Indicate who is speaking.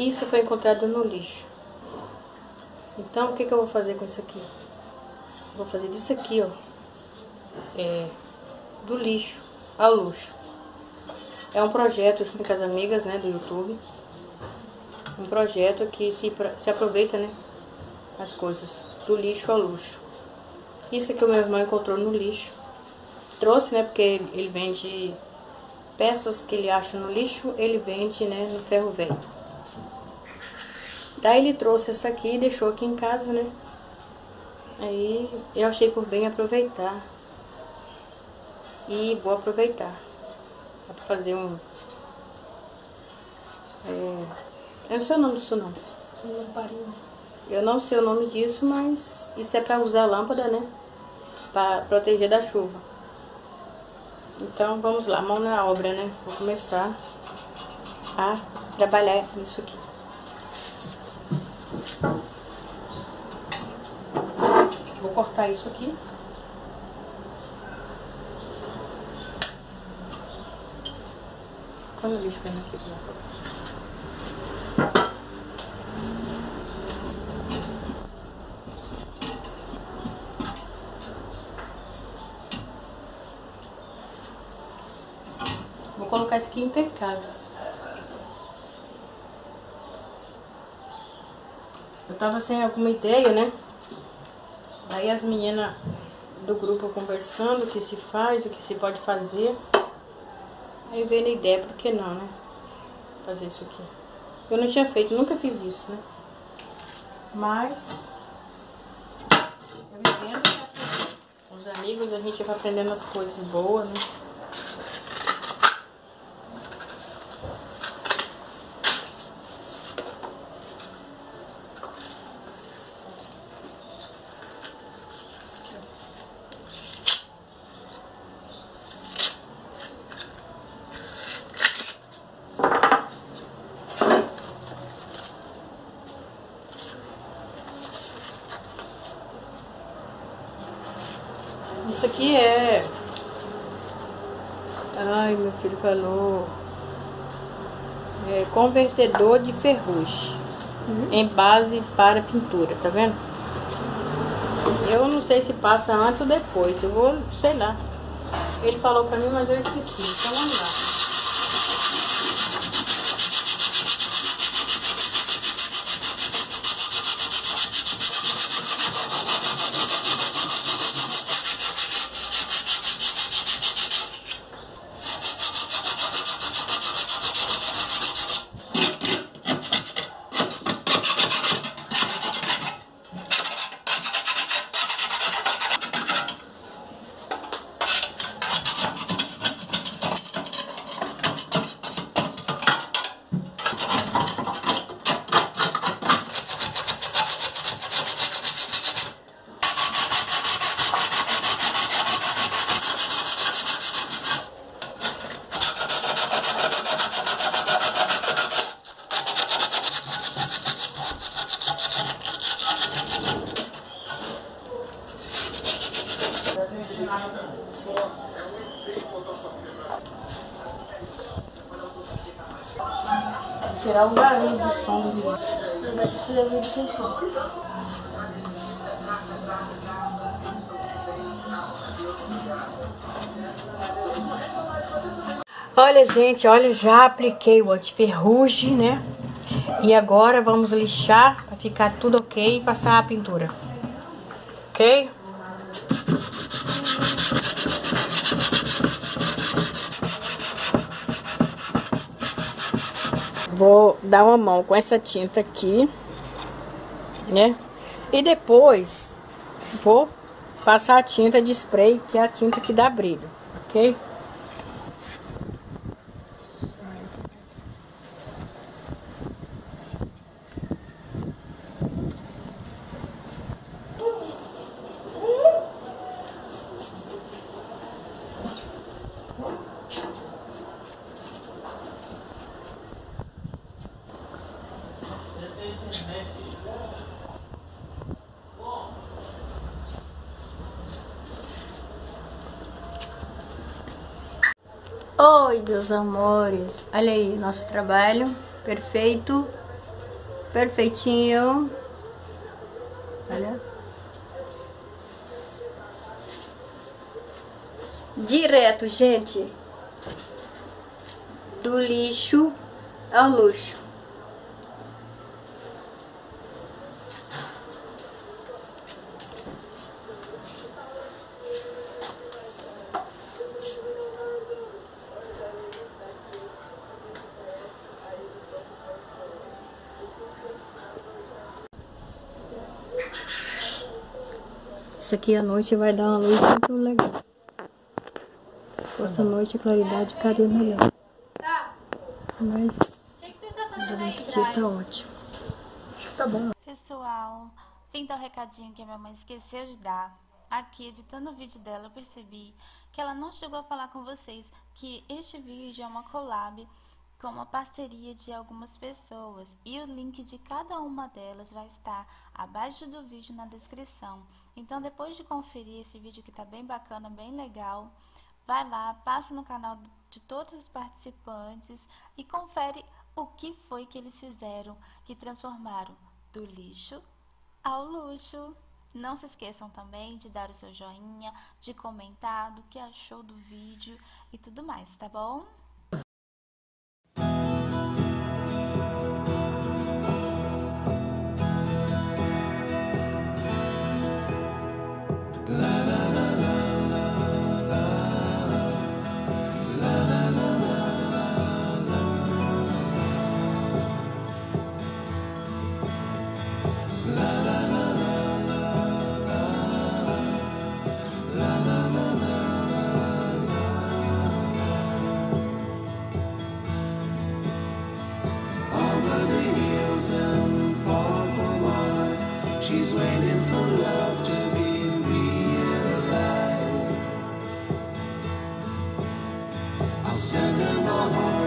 Speaker 1: Isso foi encontrado no lixo. Então, o que, que eu vou fazer com isso aqui? Vou fazer disso aqui, ó. É, do lixo ao luxo. É um projeto junto com as amigas, né, do YouTube. Um projeto que se, se aproveita, né, as coisas do lixo ao luxo. Isso aqui o meu irmão encontrou no lixo. Trouxe, né, porque ele, vende peças que ele acha no lixo, ele vende, né, no ferro velho. Daí ele trouxe essa aqui e deixou aqui em casa, né? Aí eu achei por bem aproveitar. E vou aproveitar. Pra fazer um... É, eu não sei o nome disso não. Eu não sei o nome disso, mas isso é pra usar lâmpada, né? Pra proteger da chuva. Então vamos lá, mão na obra, né? Vou começar a trabalhar isso aqui. Vou cortar isso aqui. Põe o lixo aqui, favor. Vou colocar isso aqui impecável. Eu tava sem alguma ideia, né? Aí as meninas do grupo conversando o que se faz, o que se pode fazer. Aí veio a ideia, por que não, né? Fazer isso aqui. Eu não tinha feito, nunca fiz isso, né? Mas eu vivendo com os amigos, a gente vai aprendendo as coisas boas, né? Isso aqui é. Ai, meu filho falou. É convertedor de ferrugem uhum. em base para pintura, tá vendo? Eu não sei se passa antes ou depois. Eu vou, sei lá. Ele falou pra mim, mas eu esqueci. Então vamos lá. Tirar o barulho do som do vídeo.
Speaker 2: Vai ter que o vídeo com.
Speaker 1: Olha, gente, olha, já apliquei o antiferrugem, né? E agora vamos lixar para ficar tudo ok e passar a pintura. Ok? Vou dar uma mão com essa tinta aqui, né? E depois vou passar a tinta de spray, que é a tinta que dá brilho, ok? Oi, meus amores. Olha aí, nosso trabalho perfeito. Perfeitinho. Olha. Direto, gente. Do lixo ao luxo. Isso aqui à noite vai dar uma luz muito legal. Essa noite claridade ficaria melhor. Mas durante o dia tá ótimo.
Speaker 3: Tá bom.
Speaker 4: Pessoal, vim dar o um recadinho que a minha mãe esqueceu de dar. Aqui, editando o vídeo dela, eu percebi que ela não chegou a falar com vocês que este vídeo é uma collab com uma parceria de algumas pessoas e o link de cada uma delas vai estar abaixo do vídeo na descrição. Então depois de conferir esse vídeo que tá bem bacana, bem legal, vai lá, passa no canal de todos os participantes e confere o que foi que eles fizeram que transformaram do lixo ao luxo. Não se esqueçam também de dar o seu joinha, de comentar do que achou do vídeo e tudo mais, tá bom? send him a heart.